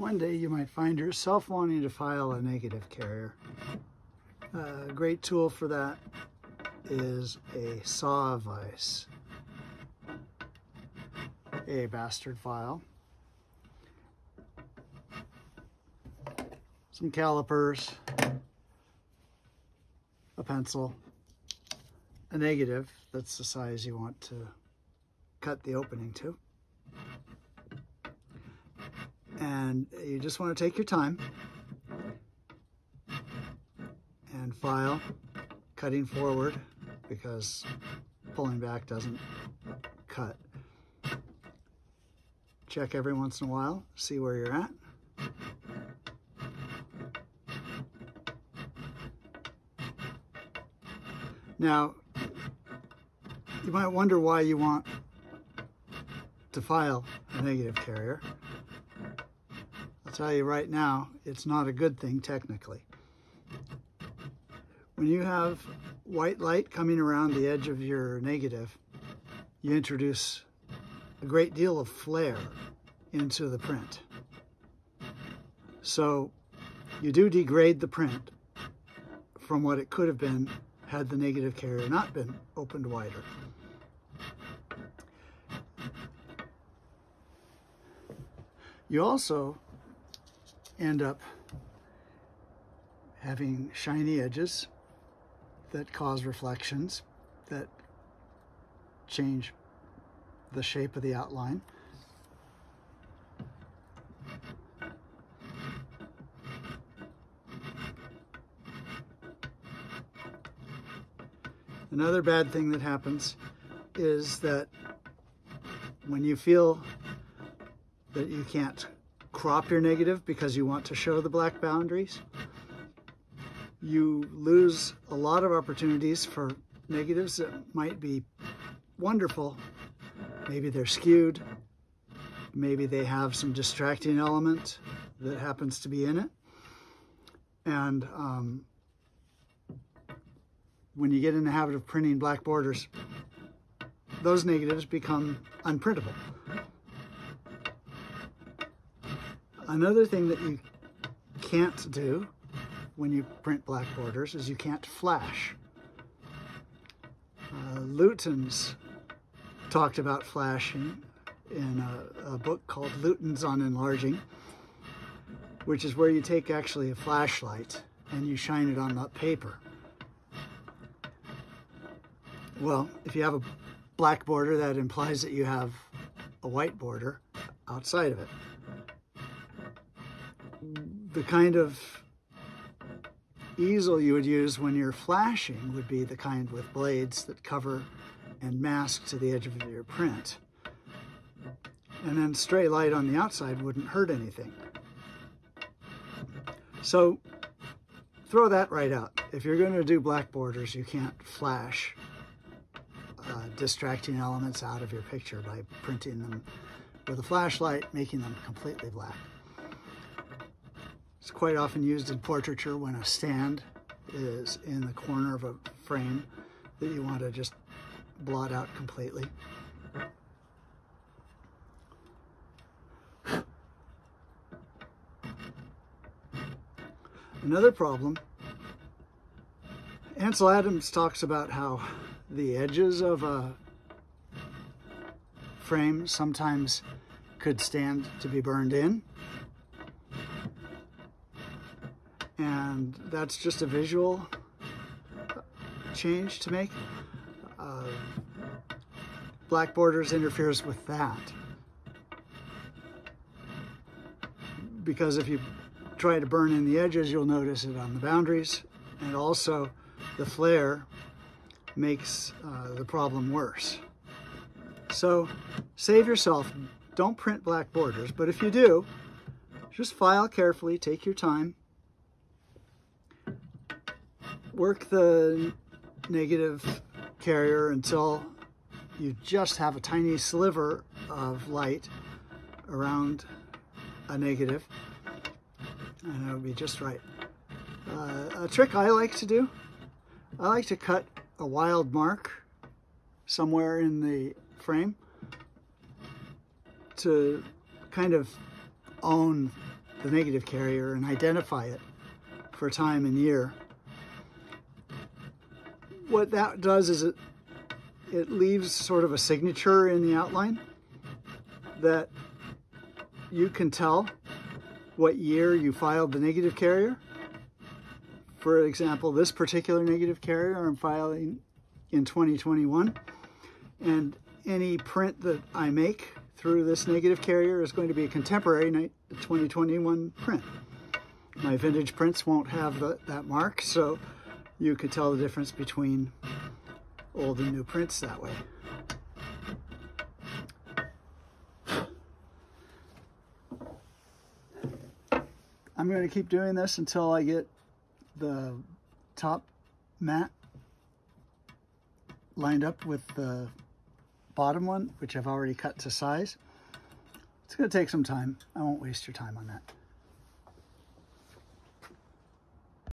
One day you might find yourself wanting to file a negative carrier. A great tool for that is a saw vise, a bastard file, some calipers, a pencil, a negative, that's the size you want to cut the opening to. And you just want to take your time and file, cutting forward because pulling back doesn't cut. Check every once in a while, see where you're at. Now, you might wonder why you want to file a negative carrier. Tell you right now, it's not a good thing technically. When you have white light coming around the edge of your negative, you introduce a great deal of flare into the print. So you do degrade the print from what it could have been had the negative carrier not been opened wider. You also end up having shiny edges that cause reflections that change the shape of the outline. Another bad thing that happens is that when you feel that you can't crop your negative because you want to show the black boundaries, you lose a lot of opportunities for negatives that might be wonderful. Maybe they're skewed. Maybe they have some distracting element that happens to be in it. And um, when you get in the habit of printing black borders, those negatives become unprintable. Another thing that you can't do when you print black borders is you can't flash. Uh, Lootens talked about flashing in a, a book called Lootens on Enlarging, which is where you take actually a flashlight and you shine it on that paper. Well, if you have a black border, that implies that you have a white border outside of it. The kind of easel you would use when you're flashing would be the kind with blades that cover and mask to the edge of your print. And then stray light on the outside wouldn't hurt anything. So throw that right out. If you're going to do black borders, you can't flash uh, distracting elements out of your picture by printing them with a flashlight, making them completely black. It's quite often used in portraiture when a stand is in the corner of a frame that you want to just blot out completely. Another problem, Ansel Adams talks about how the edges of a frame sometimes could stand to be burned in. And that's just a visual change to make. Uh, black borders interferes with that. Because if you try to burn in the edges, you'll notice it on the boundaries. And also the flare makes uh, the problem worse. So save yourself. Don't print black borders, but if you do, just file carefully, take your time. Work the negative carrier until you just have a tiny sliver of light around a negative and it'll be just right. Uh, a trick I like to do, I like to cut a wild mark somewhere in the frame to kind of own the negative carrier and identify it for time and year. What that does is it it leaves sort of a signature in the outline that you can tell what year you filed the negative carrier. For example, this particular negative carrier I'm filing in 2021 and any print that I make through this negative carrier is going to be a contemporary 2021 print. My vintage prints won't have the, that mark, so you could tell the difference between old and new prints that way. I'm going to keep doing this until I get the top mat lined up with the bottom one, which I've already cut to size. It's going to take some time. I won't waste your time on that.